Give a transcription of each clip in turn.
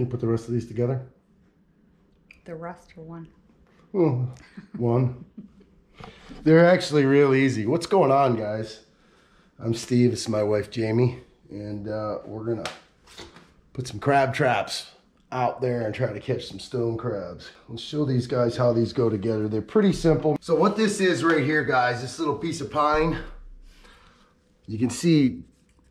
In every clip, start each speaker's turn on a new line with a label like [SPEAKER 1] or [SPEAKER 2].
[SPEAKER 1] Can you put the rest of these together?
[SPEAKER 2] The rest or one?
[SPEAKER 1] Oh, one. They're actually real easy. What's going on, guys? I'm Steve. This is my wife, Jamie. And uh, we're going to put some crab traps out there and try to catch some stone crabs. Let's show these guys how these go together. They're pretty simple. So what this is right here, guys, this little piece of pine, you can see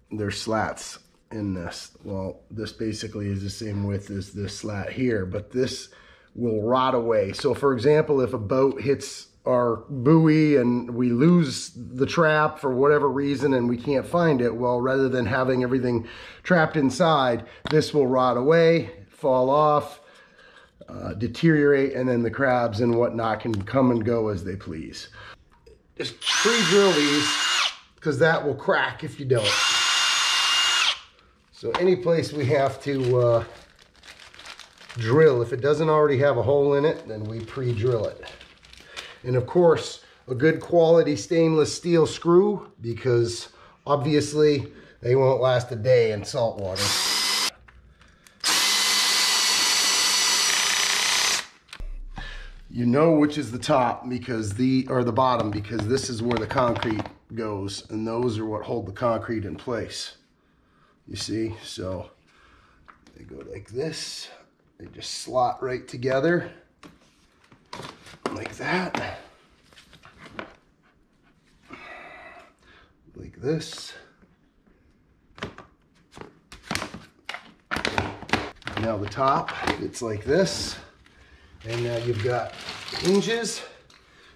[SPEAKER 1] there's slats in this. Well, this basically is the same width as this slat here, but this will rot away. So for example, if a boat hits our buoy and we lose the trap for whatever reason and we can't find it, well, rather than having everything trapped inside, this will rot away, fall off, uh, deteriorate, and then the crabs and whatnot can come and go as they please. Just pre-drill these because that will crack if you don't. So any place we have to uh, drill, if it doesn't already have a hole in it, then we pre-drill it. And of course, a good quality stainless steel screw because obviously they won't last a day in salt water. You know which is the top because the, or the bottom because this is where the concrete goes and those are what hold the concrete in place. You see, so they go like this. They just slot right together like that. Like this. Now the top, it's like this. And now you've got hinges.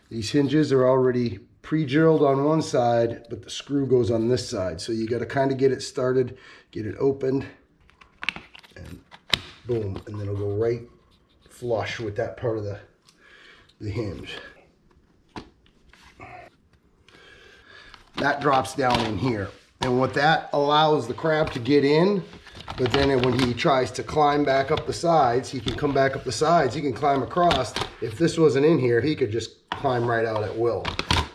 [SPEAKER 1] These hinges are already pre-drilled on one side, but the screw goes on this side. So you got to kind of get it started, get it opened, and boom, and then it'll go right flush with that part of the, the hinge. That drops down in here. And what that allows the crab to get in, but then when he tries to climb back up the sides, he can come back up the sides, he can climb across. If this wasn't in here, he could just climb right out at will.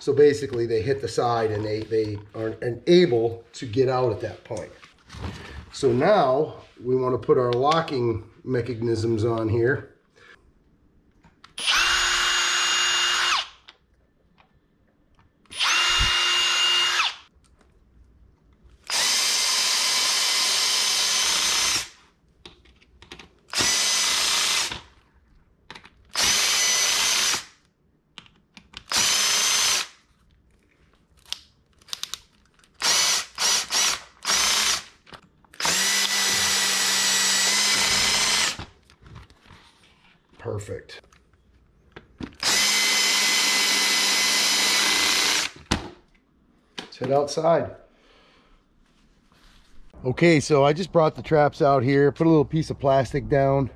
[SPEAKER 1] So basically they hit the side and they, they are able to get out at that point. So now we want to put our locking mechanisms on here. Outside. Okay, so I just brought the traps out here, put a little piece of plastic down.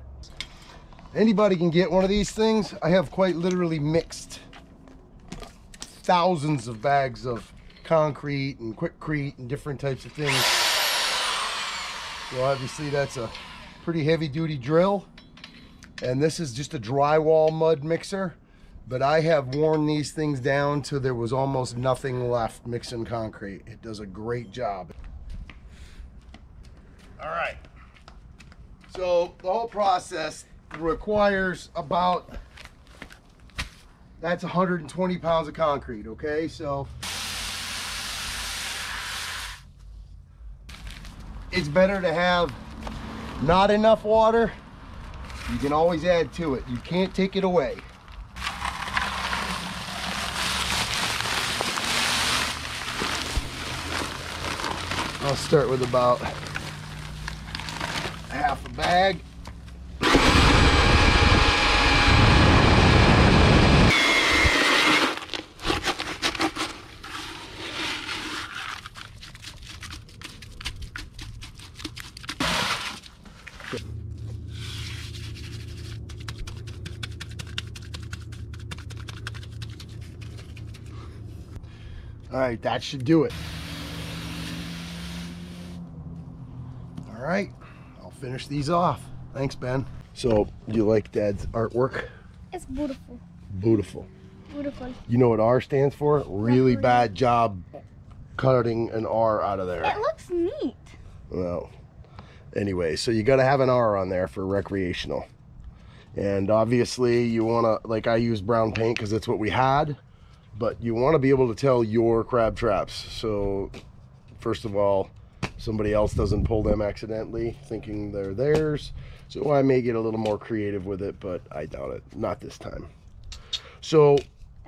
[SPEAKER 1] Anybody can get one of these things. I have quite literally mixed thousands of bags of concrete and Quikrete and different types of things. So obviously that's a pretty heavy duty drill and this is just a drywall mud mixer but I have worn these things down till there was almost nothing left mixing concrete. It does a great job. All right. So the whole process requires about, that's 120 pounds of concrete, okay? So it's better to have not enough water you can always add to it. You can't take it away. I'll start with about half a bag. All right, that should do it. All right, I'll finish these off. Thanks, Ben. So, you like Dad's artwork?
[SPEAKER 3] It's beautiful.
[SPEAKER 1] Beautiful.
[SPEAKER 3] Beautiful.
[SPEAKER 1] You know what R stands for? Really bad job cutting an R out of there.
[SPEAKER 3] It looks neat.
[SPEAKER 1] Well, Anyway, so you got to have an R on there for recreational. And obviously you want to, like I use brown paint because that's what we had, but you want to be able to tell your crab traps. So first of all, somebody else doesn't pull them accidentally thinking they're theirs. So I may get a little more creative with it, but I doubt it. Not this time. So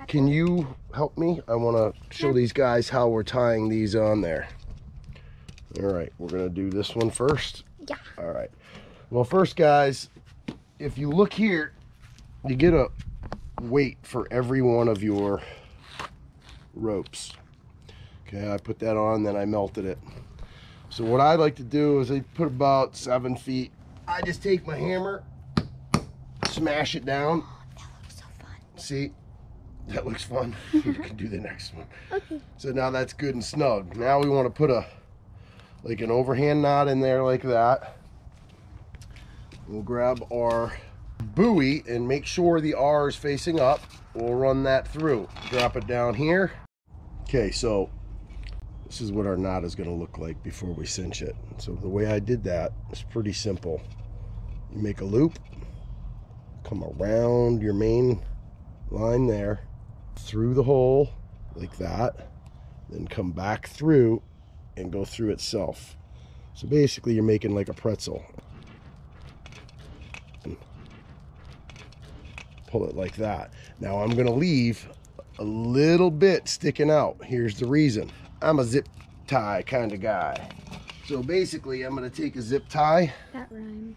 [SPEAKER 1] can you help me? I want to show these guys how we're tying these on there. All right, we're going to do this one first.
[SPEAKER 2] Yeah.
[SPEAKER 1] All right. Well, first, guys, if you look here, you get a weight for every one of your ropes. Okay, I put that on, then I melted it. So what I like to do is I put about seven feet. I just take my hammer, smash it down.
[SPEAKER 2] Oh, that looks so fun.
[SPEAKER 1] See, that looks fun. you can do the next one. Okay. So now that's good and snug. Now we want to put a like an overhand knot in there like that. We'll grab our buoy and make sure the R is facing up. We'll run that through. Drop it down here. Okay, so this is what our knot is going to look like before we cinch it. So the way I did that is pretty simple. You make a loop, come around your main line there, through the hole like that, then come back through and go through itself. So basically you're making like a pretzel. Pull it like that. Now I'm gonna leave a little bit sticking out. Here's the reason. I'm a zip tie kind of guy. So basically I'm gonna take a zip tie.
[SPEAKER 2] That rhymed.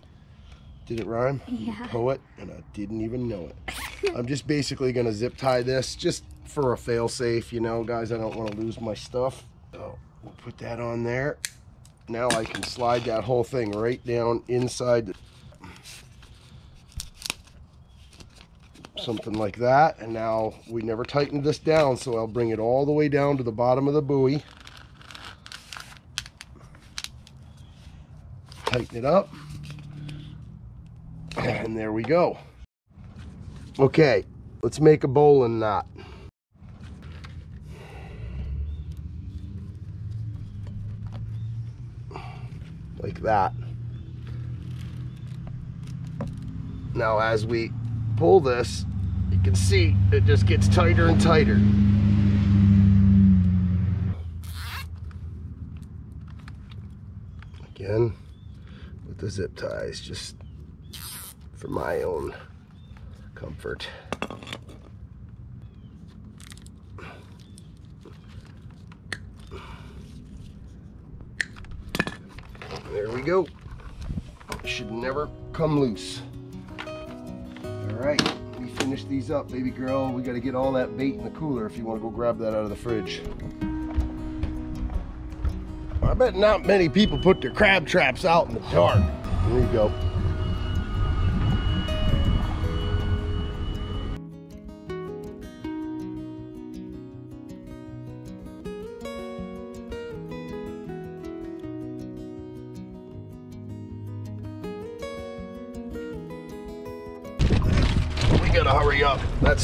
[SPEAKER 1] Did it rhyme?
[SPEAKER 2] Yeah.
[SPEAKER 1] Poet, and I didn't even know it. I'm just basically gonna zip tie this just for a fail safe, you know, guys. I don't want to lose my stuff. So we'll put that on there. Now I can slide that whole thing right down inside. The... Something like that. And now we never tightened this down, so I'll bring it all the way down to the bottom of the buoy. Tighten it up. And there we go. Okay, let's make a bowline knot. Like that. Now as we pull this, you can see it just gets tighter and tighter. Again, with the zip ties, just for my own comfort. There we go. Should never come loose. All right, we finished these up, baby girl. We got to get all that bait in the cooler if you want to go grab that out of the fridge. I bet not many people put their crab traps out in the dark. There you go.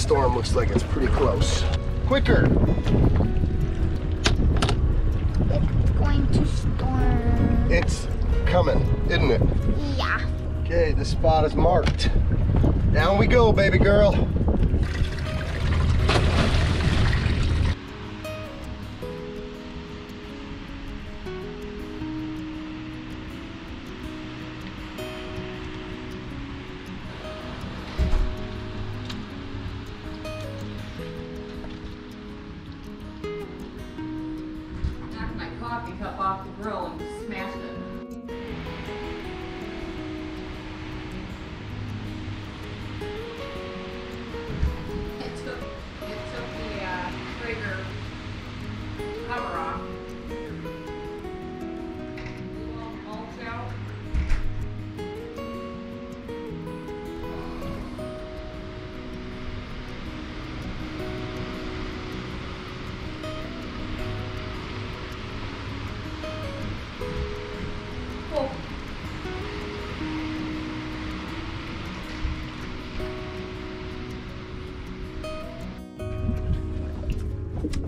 [SPEAKER 1] Storm looks like it's pretty close. Quicker!
[SPEAKER 2] It's going to storm.
[SPEAKER 1] It's coming, isn't it?
[SPEAKER 2] Yeah.
[SPEAKER 1] Okay, the spot is marked. Down we go, baby girl.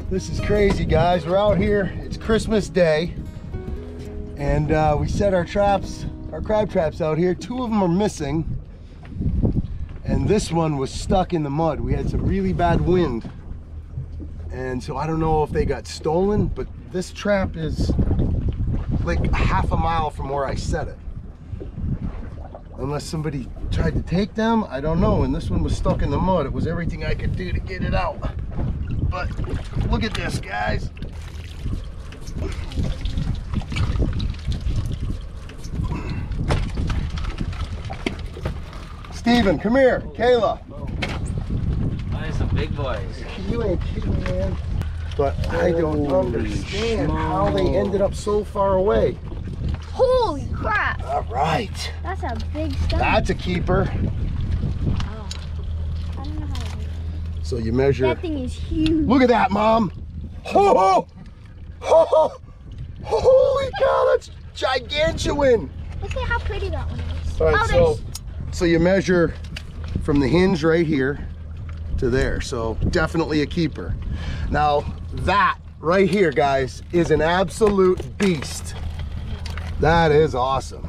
[SPEAKER 1] This is crazy, guys. We're out here. It's Christmas Day. And uh, we set our traps our crab traps out here. Two of them are missing. And this one was stuck in the mud. We had some really bad wind. And so I don't know if they got stolen, but this trap is like half a mile from where I set it. Unless somebody tried to take them, I don't know. And this one was stuck in the mud. It was everything I could do to get it out. But look at this, guys. Steven, come here. Kayla.
[SPEAKER 4] Oh, there's some big boys.
[SPEAKER 1] You ain't kidding, man. But I don't
[SPEAKER 4] Holy
[SPEAKER 1] understand how they ended up so far away.
[SPEAKER 2] Holy crap!
[SPEAKER 1] All right.
[SPEAKER 2] That's a big stone.
[SPEAKER 1] That's a keeper.
[SPEAKER 2] I don't know how to do
[SPEAKER 1] So you measure.
[SPEAKER 2] That thing is huge.
[SPEAKER 1] Look at that, Mom. Oh, oh, oh, holy cow, that's gigantuan.
[SPEAKER 2] Look at how pretty that one is.
[SPEAKER 1] All right,
[SPEAKER 2] oh,
[SPEAKER 1] so
[SPEAKER 2] there's
[SPEAKER 1] so you measure from the hinge right here to there. So definitely a keeper. Now that right here, guys, is an absolute beast. That is awesome.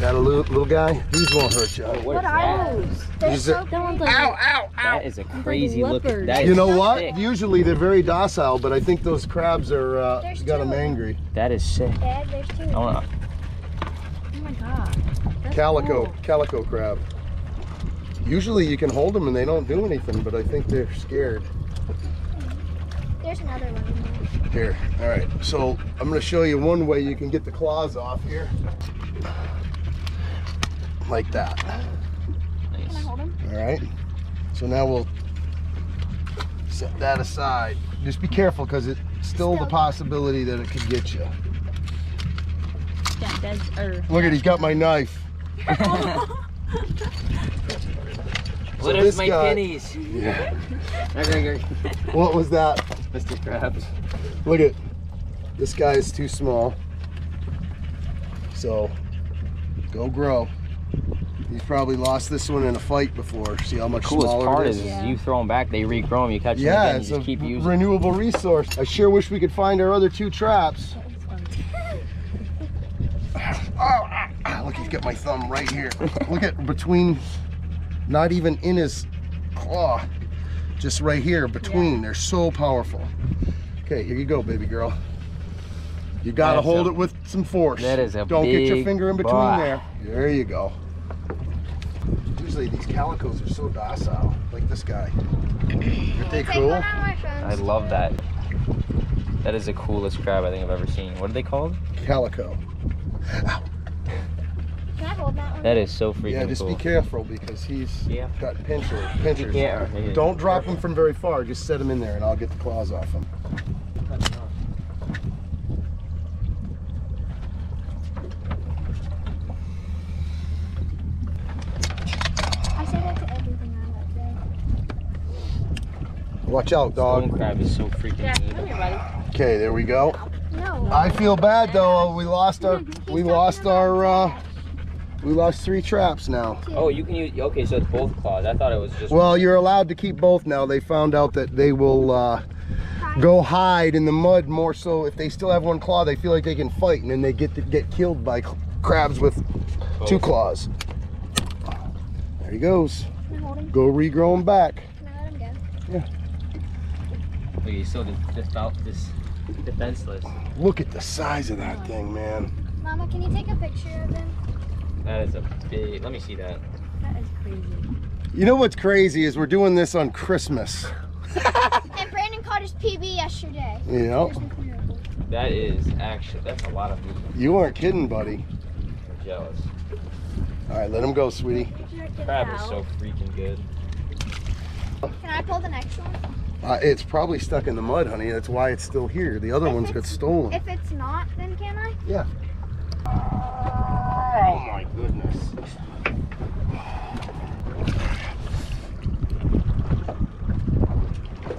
[SPEAKER 1] Got a little, little guy? These won't hurt you.
[SPEAKER 4] What
[SPEAKER 2] what
[SPEAKER 4] is
[SPEAKER 2] are those? They're
[SPEAKER 1] Is
[SPEAKER 2] so
[SPEAKER 1] it- Ow, ow, ow.
[SPEAKER 4] That is a crazy looking.
[SPEAKER 2] leopard.
[SPEAKER 4] That
[SPEAKER 1] You
[SPEAKER 4] is
[SPEAKER 1] know what?
[SPEAKER 4] sick.
[SPEAKER 1] Usually they're very docile, but I think those crabs are uh,
[SPEAKER 2] There's
[SPEAKER 1] got
[SPEAKER 2] two
[SPEAKER 1] them angry.
[SPEAKER 4] That is sick.
[SPEAKER 2] Dad, there's two.
[SPEAKER 4] I wanna.
[SPEAKER 2] Oh my god. That's
[SPEAKER 1] Calico,
[SPEAKER 2] cool.
[SPEAKER 1] calico crab. Usually you can hold them and they don't do anything, but I think they're scared.
[SPEAKER 2] There's another one.
[SPEAKER 1] Here, all right. So I'm gonna show you one way you can get the claws off here. Like that,
[SPEAKER 2] Can I
[SPEAKER 4] Nice.
[SPEAKER 2] hold him?
[SPEAKER 1] all right? So now we'll set that aside. Just be careful because it's still the possibility that it could get you.
[SPEAKER 2] Yeah, that's er.
[SPEAKER 1] Look at, he's got my knife.
[SPEAKER 4] What
[SPEAKER 1] this
[SPEAKER 4] is my
[SPEAKER 1] guy-
[SPEAKER 4] pennies?
[SPEAKER 1] Yeah. What was that?
[SPEAKER 4] Mr. Krabs.
[SPEAKER 1] Look at this guy is too small. So go grow. He's probably lost this one in a fight before. See how much
[SPEAKER 4] Coolest
[SPEAKER 1] smaller
[SPEAKER 4] part
[SPEAKER 1] it
[SPEAKER 4] is,
[SPEAKER 1] is?
[SPEAKER 4] is
[SPEAKER 2] Yeah.
[SPEAKER 4] you throw them back, they regrow them, you catch them
[SPEAKER 1] Yeah,
[SPEAKER 4] again, you
[SPEAKER 1] it's
[SPEAKER 4] just
[SPEAKER 1] a
[SPEAKER 4] keep using.
[SPEAKER 1] renewable resource. I sure wish we could find our other two traps. Oh, ah, look, he's got my thumb right here. Look at between, not even in his claw, just right here between. They're so powerful. Okay, here you go, baby girl. You gotta hold
[SPEAKER 4] a-
[SPEAKER 1] it with some force.
[SPEAKER 4] that is a
[SPEAKER 1] Don't get your finger in between
[SPEAKER 4] boy.
[SPEAKER 1] there. There you go. Usually these calicos are so docile, like this guy. Aren't they cool?
[SPEAKER 2] one on my phone.
[SPEAKER 4] I love that. That is the coolest crab I think I've ever seen. What are they called?
[SPEAKER 1] Calico.
[SPEAKER 2] Can I hold that one?
[SPEAKER 4] That is so freaking
[SPEAKER 1] Yeah, just
[SPEAKER 4] cool.
[SPEAKER 1] be careful because he's
[SPEAKER 4] Yeah.
[SPEAKER 1] got pincher, pinchers.
[SPEAKER 4] Yeah.
[SPEAKER 1] Don't drop him from very far. Just set him in there and I'll get the claws off him.
[SPEAKER 2] I say that to everything I let go.
[SPEAKER 1] Watch out,
[SPEAKER 4] Stone
[SPEAKER 1] dog.
[SPEAKER 4] crab is so freaking
[SPEAKER 2] Yeah,
[SPEAKER 4] good.
[SPEAKER 2] come here, buddy.
[SPEAKER 1] Okay, there we go.
[SPEAKER 2] No.
[SPEAKER 1] I feel bad though. We lost our, we lost our, uh, we lost three traps now.
[SPEAKER 4] Oh, you can use. Okay, so it's both claws. I thought it was just.
[SPEAKER 1] Well, you're allowed to keep both now. They found out that they will uh, go hide in the mud more so if they still have one claw, they feel like they can fight and then they get to get killed by crabs with two claws. There he goes.
[SPEAKER 2] Can I hold him?
[SPEAKER 1] Go regrow him back.
[SPEAKER 2] Can I let him go?
[SPEAKER 4] Look, he's still just, just out this defenseless.
[SPEAKER 1] Look at the size of that thing, man.
[SPEAKER 2] Mama, can you take a picture of him?
[SPEAKER 4] That is a big. Let me see that.
[SPEAKER 2] That is crazy.
[SPEAKER 1] You know what's crazy is we're doing this on Christmas.
[SPEAKER 2] And Brandon caught his PB yesterday.
[SPEAKER 1] You know?
[SPEAKER 4] That is actually. That's a lot of movement.
[SPEAKER 1] You aren't kidding, buddy.
[SPEAKER 4] I'm jealous.
[SPEAKER 1] All right, let him go, sweetie.
[SPEAKER 4] Crab is so freaking good.
[SPEAKER 2] Can I pull the next one?
[SPEAKER 1] Uh, it's probably stuck in the mud, honey. That's why it's still here. The other
[SPEAKER 2] If
[SPEAKER 1] ones got stolen.
[SPEAKER 2] If it's not, then can I?
[SPEAKER 1] Yeah. Oh my goodness.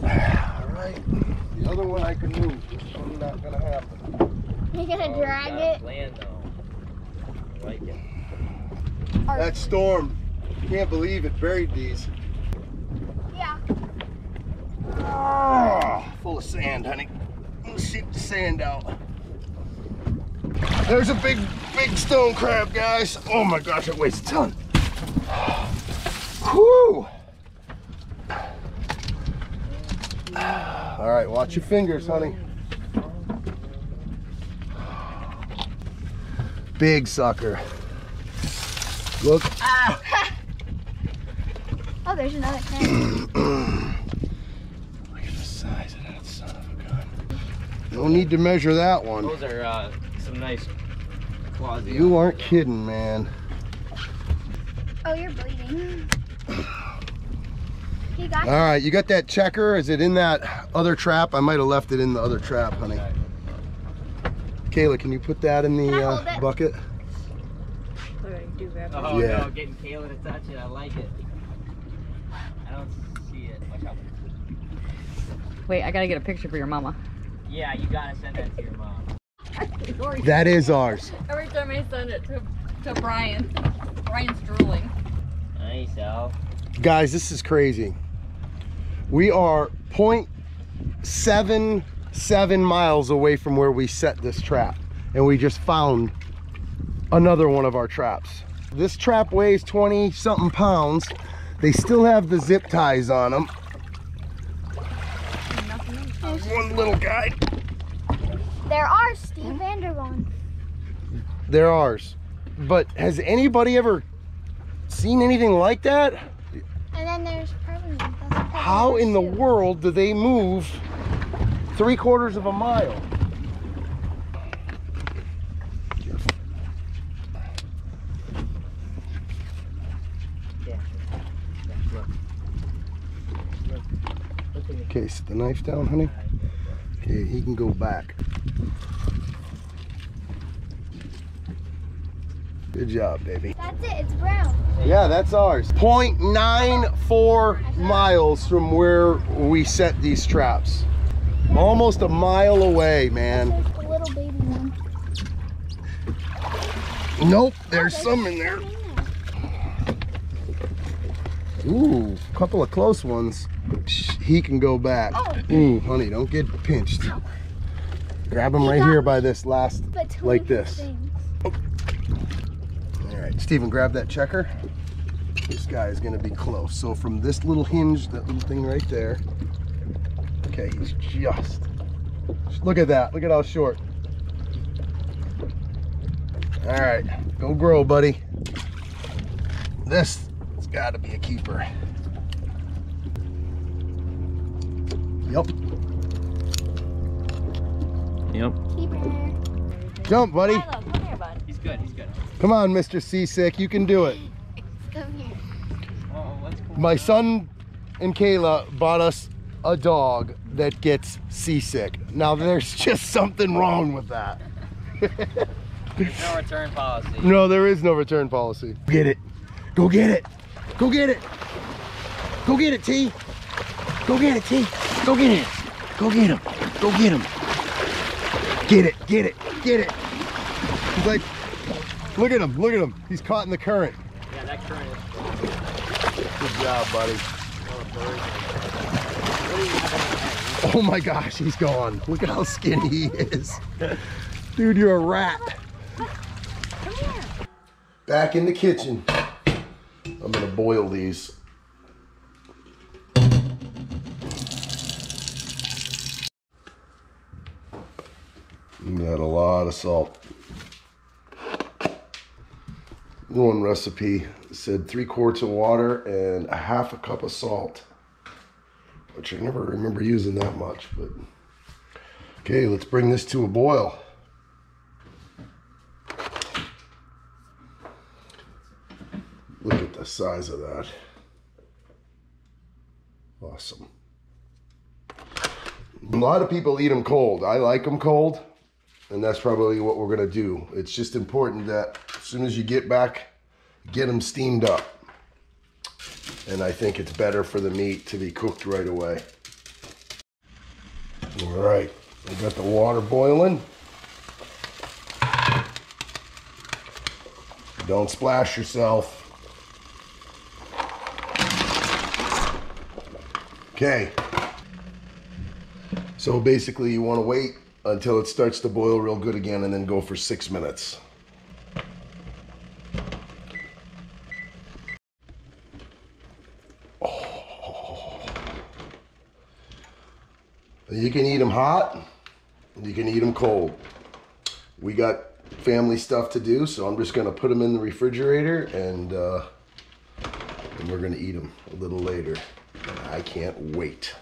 [SPEAKER 1] All right. The other one I can move. This one's not gonna happen.
[SPEAKER 2] You're gonna
[SPEAKER 4] Oh,
[SPEAKER 2] drag it?
[SPEAKER 4] Land though. I like it.
[SPEAKER 1] That storm. Can't believe it buried these. Oh, full of sand, honey. Let's shoot the sand out. There's a big, big stone crab, guys. Oh my gosh, it weighs a ton. Whew. All right, watch your fingers, honey. Big sucker. Look. Ah.
[SPEAKER 2] Oh, there's another crab.
[SPEAKER 1] No need to measure that one.
[SPEAKER 4] Those are uh, some nice claws.
[SPEAKER 1] You aren't kidding, man.
[SPEAKER 2] Oh, you're bleeding. He got
[SPEAKER 1] All right, you got that checker? Is it in that other trap? I might have left it in the other trap, honey. Kayla, can you put that in the uh, bucket?
[SPEAKER 4] Oh
[SPEAKER 1] Yeah.
[SPEAKER 4] no, getting Kayla to touch it. I like it. I don't see it. Watch out.
[SPEAKER 3] Wait, I gotta get a picture for your mama.
[SPEAKER 4] Yeah, you gotta send that to your mom.
[SPEAKER 1] That is ours.
[SPEAKER 3] Every time I send it to, to Brian, Brian's drooling.
[SPEAKER 4] Nice, Al.
[SPEAKER 1] Guys, this is crazy. We are 0.77 miles away from where we set this trap. And we just found another one of our traps. This trap weighs 20 something pounds. They still have the zip ties on them. One little guy.
[SPEAKER 2] There are Steve Vander Baan.
[SPEAKER 1] They're ours. But has anybody ever seen anything like that?
[SPEAKER 2] And then there's probably
[SPEAKER 1] How in the world do they move three quarters of a mile? Okay, set the knife down, honey. He can go back. Good job, baby.
[SPEAKER 2] That's it. It's brown.
[SPEAKER 1] Yeah, that's ours. 0.94 miles from where we set these traps. Almost a mile away, man.
[SPEAKER 2] There's a little baby one.
[SPEAKER 1] Nope, there's
[SPEAKER 2] Oh,
[SPEAKER 1] some in there. Ooh, a couple of close ones. Shh, He can go back.
[SPEAKER 2] Oh.
[SPEAKER 1] Ooh, honey, don't get pinched. Grab him right here by this last. Like this.
[SPEAKER 2] things. Oh.
[SPEAKER 1] All right, Steven, grab that checker. This guy is gonna be close. So from this little hinge, that little thing right there. Okay, he's just. Look at that. Look at how short. All right, go grow, buddy. This has got to be a keeper. Yep.
[SPEAKER 4] Yep.
[SPEAKER 2] Keeper.
[SPEAKER 1] Jump, buddy.
[SPEAKER 3] Milo, come here, bud.
[SPEAKER 4] He's good. He's good.
[SPEAKER 1] Come on, Mr. Seasick. You can do it.
[SPEAKER 2] Come here.
[SPEAKER 4] Oh, let's go.
[SPEAKER 1] My son and Kayla bought us a dog that gets seasick. Now there's just something wrong with that.
[SPEAKER 4] No return policy.
[SPEAKER 1] No, there is no return policy. Get it. Go get it. Go get it. Go get it, T. Go get it, T. Go get it. Go get him. Go get him. Get it. Get it. Get it. He's like, look at him. Look at him. He's caught in the current.
[SPEAKER 4] Yeah, that current is
[SPEAKER 1] Good job, buddy. Oh my gosh, he's gone. Look at how skinny he is. Dude, you're a rat. Back in the kitchen. I'm gonna boil these. Got a lot of salt. One recipe said three quarts of water and a half a cup of salt, which I never remember using that much. But okay, let's bring this to a boil. Look at the size of that. Awesome. A lot of people eat them cold. I like them cold, and that's probably what we're gonna do. It's just important that as soon as you get back, get them steamed up. And I think it's better for the meat to be cooked right away. All right, we got the water boiling. Don't splash yourself. Okay. So basically you want to wait until it starts to boil real good again and then go for six minutes. Oh. You can eat them hot, you can eat them cold. We got family stuff to do, so I'm just gonna put them in the refrigerator and, uh, and we're gonna eat them a little later. I can't wait.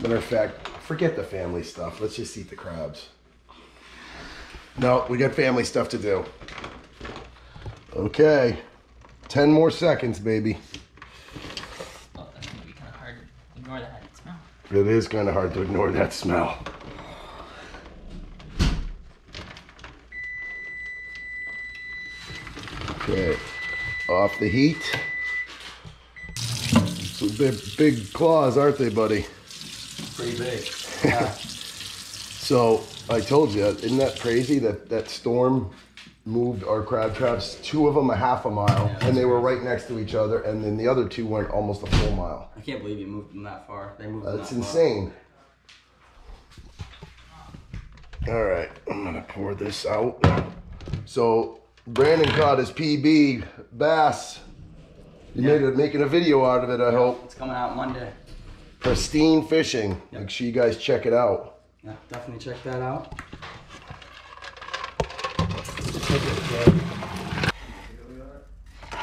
[SPEAKER 1] Matter of fact, forget the family stuff. Let's just eat the crabs. No, we got family stuff to do. Okay. 10 more seconds, baby.
[SPEAKER 4] Oh, that's gonna be kind of hard to ignore that smell.
[SPEAKER 1] It is kind of hard to ignore that smell. Okay. Off the heat. Some big, big claws, aren't they, buddy?
[SPEAKER 4] Pretty big.
[SPEAKER 1] So I told you, isn't that crazy that that storm moved our crab traps, two of them a half a mile,
[SPEAKER 5] Yeah,
[SPEAKER 1] and they were right next to each other, and then the other two went almost a full mile.
[SPEAKER 5] I can't believe you moved them that far. They moved them
[SPEAKER 1] That's
[SPEAKER 5] that far.
[SPEAKER 1] insane. All right, I'm gonna pour this out. So Brandon caught his PB bass. You made it, making a video out of it. I hope.
[SPEAKER 5] It's coming out Monday.
[SPEAKER 1] Pristine fishing. Make sure you guys check it out.
[SPEAKER 5] Yeah, definitely check that out.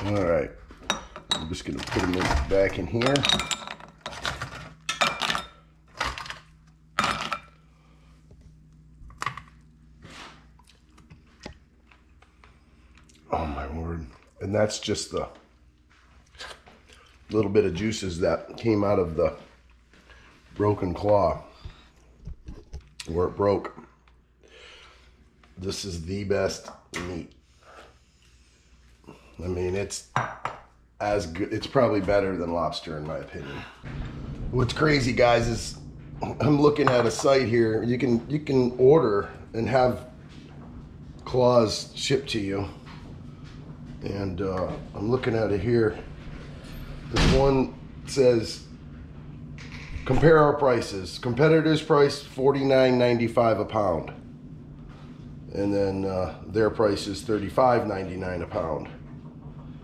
[SPEAKER 1] All right, I'm just gonna put them in, back in here. Oh my word! And that's just the little bit of juices that came out of the broken claw where it broke. This is the best meat. I mean, it's as good. It's probably better than lobster, in my opinion. What's crazy, guys, is I'm looking at a site here. You can you can order and have claws shipped to you, and uh, I'm looking at it here. This one says compare our prices. Competitors' price forty nine ninety five a pound, and then uh, their price is thirty five ninety nine a pound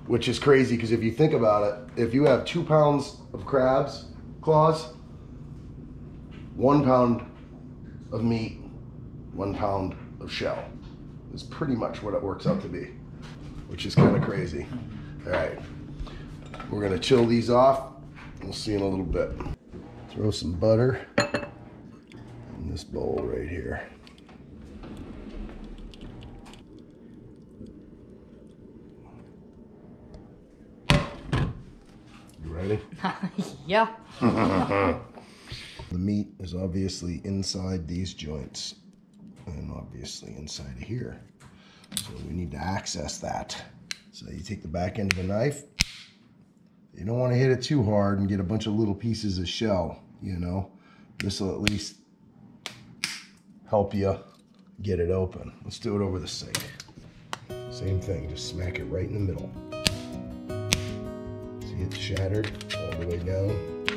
[SPEAKER 1] which is crazy because if you think about it, if you have two pounds of crabs claws, one pound of meat, one pound of shell is pretty much what it works out to be, which is kind of crazy. All right, we're gonna chill these off. We'll see in a little bit. Throw some butter in this bowl right here. You ready?
[SPEAKER 3] yeah.
[SPEAKER 1] The meat is obviously inside these joints and obviously inside of here. So we need to access that. So you take the back end of the knife. You don't want to hit it too hard and get a bunch of little pieces of shell, you know. This will at least help you get it open. Let's do it over the sink. Same thing, just smack it right in the middle. See it's shattered all the way down.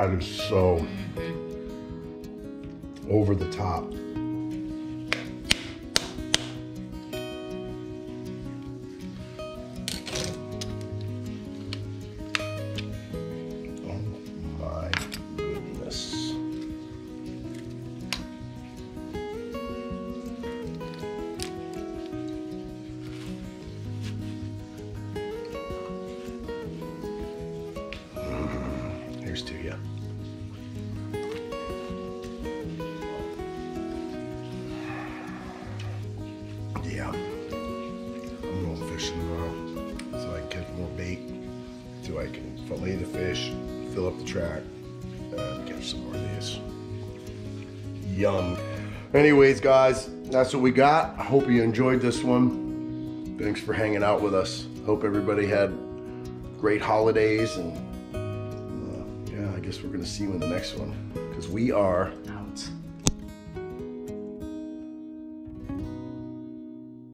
[SPEAKER 1] That is so fish, fill up the track, and catch some more of these. Yum. Anyways, guys, that's what we got. I hope you enjoyed this one. Thanks for hanging out with us. Hope everybody had great holidays and uh, yeah, I guess we're gonna see you in the next one because we are.